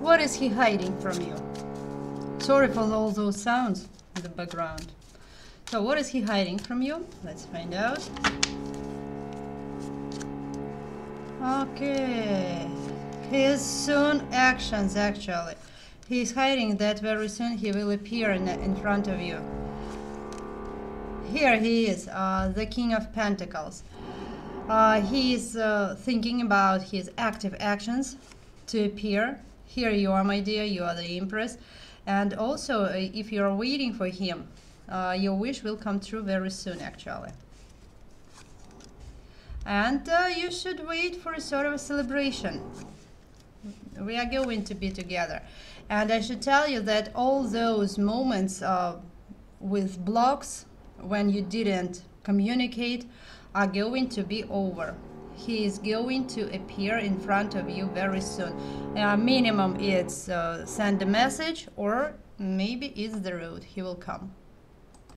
What is he hiding from you? Sorry for all those sounds in the background. So what is he hiding from you? Let's find out. Okay. His soon actions actually. He's hiding that very soon he will appear in, in front of you. Here he is, uh, the King of Pentacles. Uh, he is uh, thinking about his active actions to appear. Here you are, my dear, you are the Empress. And also, uh, if you are waiting for him, uh, your wish will come true very soon, actually. And uh, you should wait for a sort of a celebration. We are going to be together. And I should tell you that all those moments uh, with blocks when you didn't communicate are going to be over. He is going to appear in front of you very soon. Uh, minimum it's uh, send a message or maybe it's the road he will come.